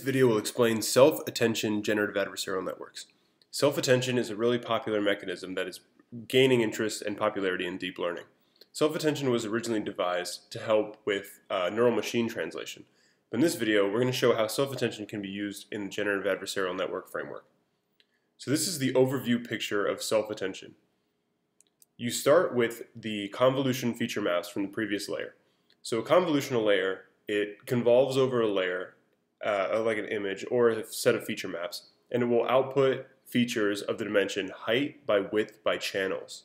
video will explain self-attention generative adversarial networks. Self-attention is a really popular mechanism that is gaining interest and popularity in deep learning. Self-attention was originally devised to help with uh, neural machine translation. But in this video, we're going to show how self-attention can be used in the generative adversarial network framework. So this is the overview picture of self-attention. You start with the convolution feature maps from the previous layer. So a convolutional layer, it convolves over a layer uh, like an image or a set of feature maps, and it will output features of the dimension height by width by channels.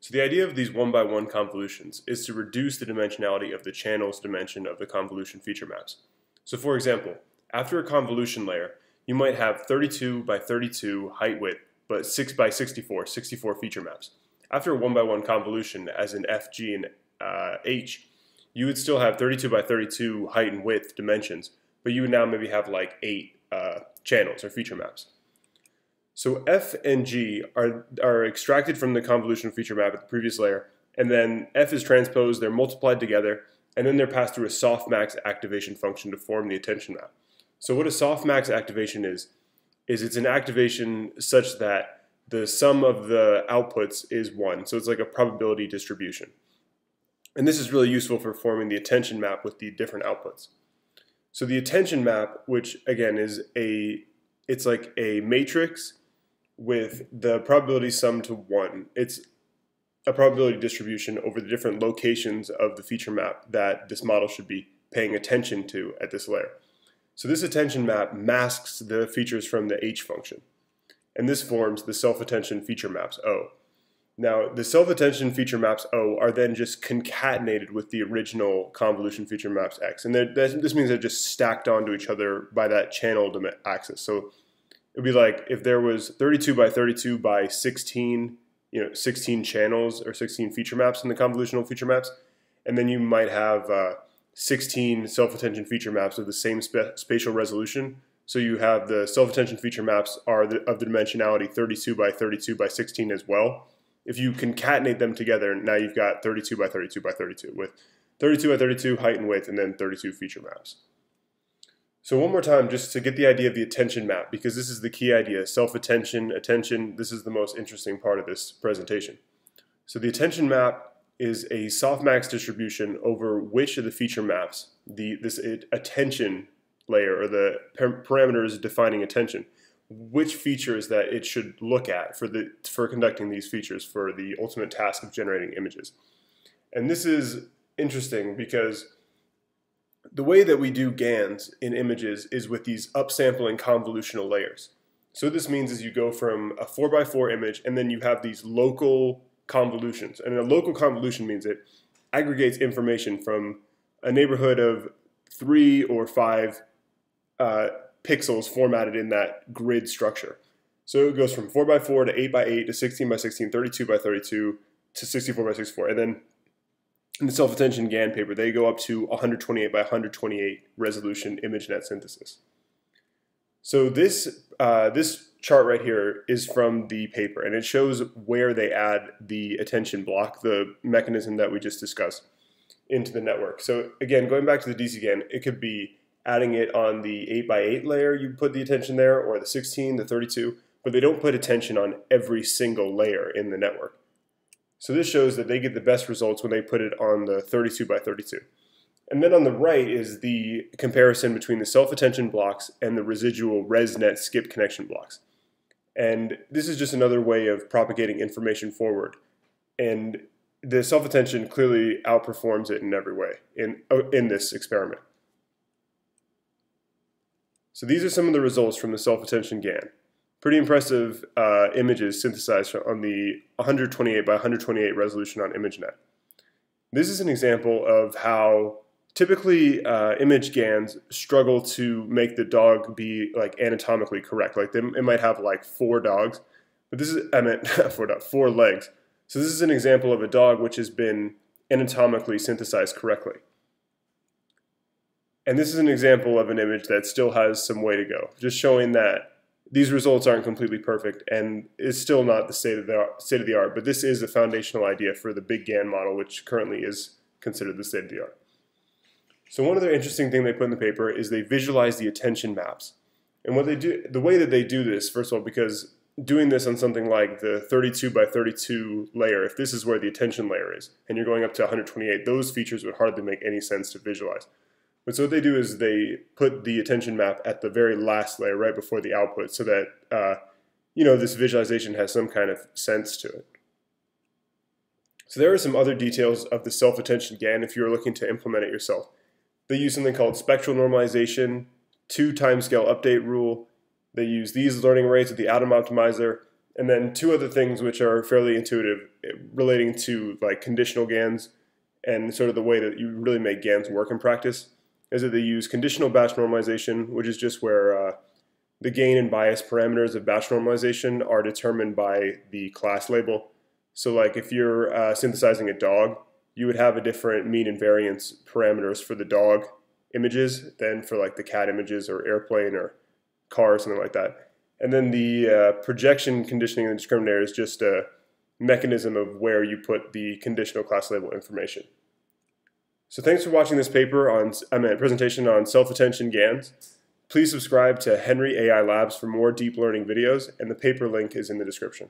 So the idea of these one by one convolutions is to reduce the dimensionality of the channels dimension of the convolution feature maps. So for example, after a convolution layer, you might have 32 by 32 height width, but 6 by 64, 64 feature maps. After a one by one convolution, as in F, G, and uh, H, you would still have 32 by 32 height and width dimensions, but you would now maybe have like eight uh, channels or feature maps. So F and G are, are extracted from the convolution feature map at the previous layer, and then F is transposed, they're multiplied together, and then they're passed through a softmax activation function to form the attention map. So what a softmax activation is, is it's an activation such that the sum of the outputs is 1, so it's like a probability distribution. And this is really useful for forming the attention map with the different outputs. So the attention map, which again is a, it's like a matrix with the probability sum to one. It's a probability distribution over the different locations of the feature map that this model should be paying attention to at this layer. So this attention map masks the features from the H function. And this forms the self-attention feature maps O. Now, the self-attention feature maps O are then just concatenated with the original convolution feature maps X. And this means they're just stacked onto each other by that channel axis. So it would be like if there was 32 by 32 by 16, you know, 16 channels or 16 feature maps in the convolutional feature maps, and then you might have uh, 16 self-attention feature maps of the same spa spatial resolution. So you have the self-attention feature maps are the, of the dimensionality 32 by 32 by 16 as well if you concatenate them together, now you've got 32 by 32 by 32 with 32 by 32 height and width and then 32 feature maps. So one more time, just to get the idea of the attention map, because this is the key idea, self-attention, attention, this is the most interesting part of this presentation. So the attention map is a softmax distribution over which of the feature maps, the this attention layer or the parameters defining attention, which features that it should look at for the for conducting these features for the ultimate task of generating images. And this is interesting because the way that we do GANs in images is with these upsampling convolutional layers. So this means is you go from a 4x4 image and then you have these local convolutions. And a local convolution means it aggregates information from a neighborhood of three or five uh, pixels formatted in that grid structure. So it goes from 4x4 to 8x8 to 16x16, 32x32 to 64x64. And then in the self-attention GAN paper, they go up to 128 by 128 resolution ImageNet synthesis. So this, uh, this chart right here is from the paper, and it shows where they add the attention block, the mechanism that we just discussed, into the network. So again, going back to the DCGAN, it could be adding it on the 8x8 layer, you put the attention there, or the 16, the 32, but they don't put attention on every single layer in the network. So this shows that they get the best results when they put it on the 32 by 32. And then on the right is the comparison between the self-attention blocks and the residual ResNet skip connection blocks. And this is just another way of propagating information forward. And the self-attention clearly outperforms it in every way in, uh, in this experiment. So these are some of the results from the self-attention GAN. Pretty impressive uh, images synthesized on the 128 by 128 resolution on ImageNet. This is an example of how typically uh, image GANs struggle to make the dog be like anatomically correct. Like they, it might have like four dogs, but this is, I meant four, four legs. So this is an example of a dog which has been anatomically synthesized correctly. And this is an example of an image that still has some way to go, just showing that these results aren't completely perfect and is still not the state of the state of the art, but this is a foundational idea for the big GAN model, which currently is considered the state of the art. So one other interesting thing they put in the paper is they visualize the attention maps. And what they do, the way that they do this, first of all, because doing this on something like the 32 by 32 layer, if this is where the attention layer is, and you're going up to 128, those features would hardly make any sense to visualize. But so what they do is they put the attention map at the very last layer, right before the output, so that uh, you know this visualization has some kind of sense to it. So there are some other details of the self-attention GAN if you're looking to implement it yourself. They use something called spectral normalization, two timescale update rule. They use these learning rates with the Adam optimizer, and then two other things which are fairly intuitive eh, relating to like conditional GANs and sort of the way that you really make GANs work in practice is that they use conditional batch normalization, which is just where uh, the gain and bias parameters of batch normalization are determined by the class label. So like if you're uh, synthesizing a dog, you would have a different mean and variance parameters for the dog images than for like the cat images or airplane or car or something like that. And then the uh, projection conditioning and discriminator is just a mechanism of where you put the conditional class label information. So thanks for watching this paper on, I mean, presentation on self-attention GANs. Please subscribe to Henry AI Labs for more deep learning videos, and the paper link is in the description.